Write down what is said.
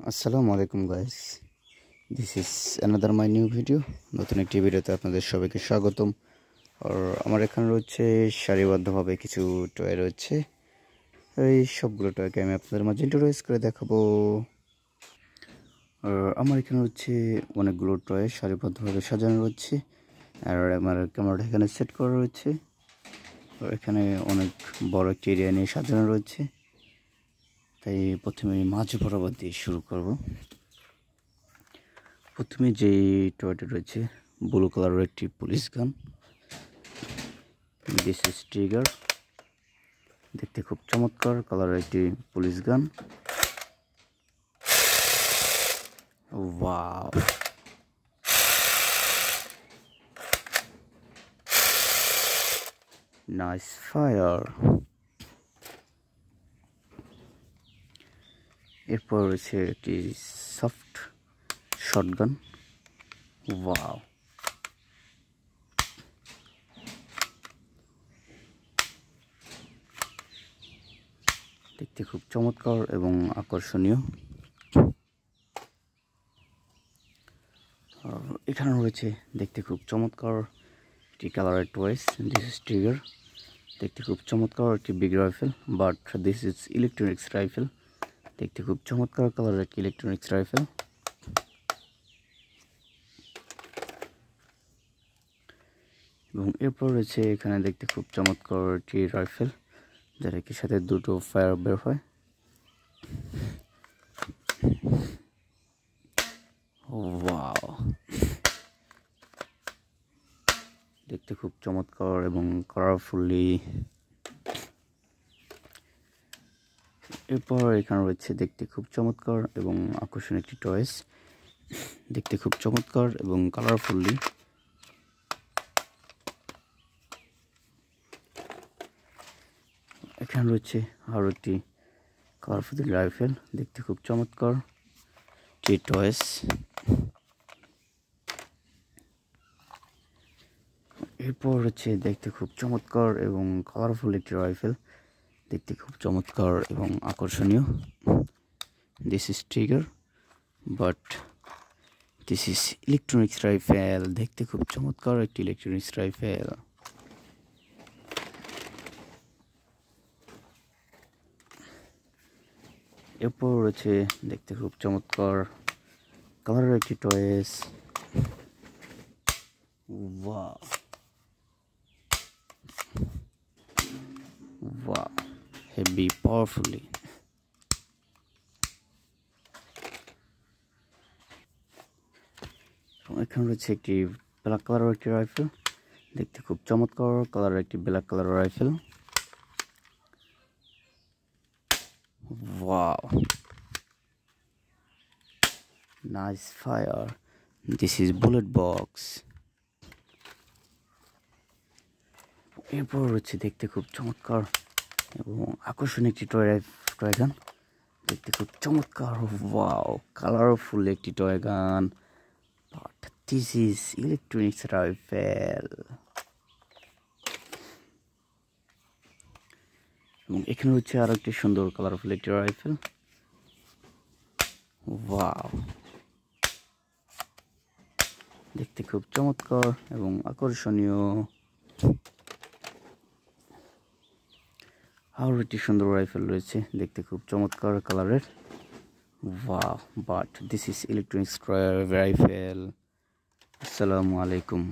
আসসালামু আলাইকুম guys this is another my new video নতুন একটি ভিডিওতে আপনাদের সবাইকে স্বাগতম। আর আমার এখানে রয়েছে সারিবদ্ধভাবে কিছু টয় রয়েছে। এই সবগুলো টয়কে আমি আপনাদের মাঝে ইন্ট্রোডিউস করে দেখাবো। আর আমার এখানে হচ্ছে অনেকগুলো টয় সারিবদ্ধভাবে সাজানো রয়েছে। আর আমার ক্যামেরাটা এখানে সেট করা রয়েছে। এখানে অনেক বড় একটি এরিয়া নিয়ে সাজানো রয়েছে। তাই প্রথমে মাঝ বরাবর দিয়ে শুরু করব। প্রথমে যে টয়টা রয়েছে, ব্লু কালারের একটি পুলিশ গান। দিস ইস ট্রিগার দেখতে খুব চমৎকার কালারের একটি পুলিশ গান। নাইস ফায়ার এরপর রয়েছে একটি সফট শটগান ওয়াও দেখতে খুব চমৎকার এবং আকর্ষণীয়। এখানে রয়েছে দেখতে খুব চমৎকার একটি কালারের টয়েস দিস ইস ট্রিগার দেখতে খুব চমৎকার একটি big rifle but this is electronics rifle দেখতে খুব চমৎকার কালারের একটি ইলেকট্রনিক্স রাইফেল এবং এরপর রয়েছে এখানে দেখতে খুব চমৎকার একটি রাইফেল যার একটি সাথে দুটো ফায়ার বের হয়। ওয়াও দেখতে খুব চমৎকার এবং কালারফুলি এরপর এখানে রয়েছে দেখতে খুব চমৎকার এবং আকর্ষণীয় একটি টয়েস দেখতে খুব চমৎকার এবং কালারফুললি এখানে রয়েছে আরও একটি কালারফুল রাইফেল দেখতে খুব চমৎকার। একটি টয়েস এরপর হচ্ছে দেখতে খুব চমৎকার এবং কালারফুল একটি রাইফেল দেখতে খুব চমৎকার এবং আকর্ষণীয়। This is trigger but this is electronics rifle দেখতে খুব চমৎকার একটি ইলেকট্রনিক্স রাইফেল এরপর রয়েছে দেখতে খুব চমৎকার কালারের একটি টয়েস ওয়াও heavy powerfully এখানে রয়েছে একটি ব্ল্যাক কালারের একটি রাইফেল দেখতে খুব চমৎকার কালারের একটি black colour rifle wow. Nice fire. This is bullet box. এরপর রয়েছে দেখতে খুব চমৎকার এবং আকর্ষণীয় একটি টয় টয় গান দেখতে খুব চমৎকার, ওয়াও কালারফুল একটি toy gun but this is electronics rifle এবং এখানে হচ্ছে আরও একটি সুন্দর কালারফুল একটি রাইফেল ওয়াও দেখতে খুব চমৎকার এবং আকর্ষণীয়। আরও একটি সুন্দর রাইফেল রয়েছে, দেখতে খুব চমৎকার কালারের। বা but this is electronics rifle. আসসালামু আলাইকুম।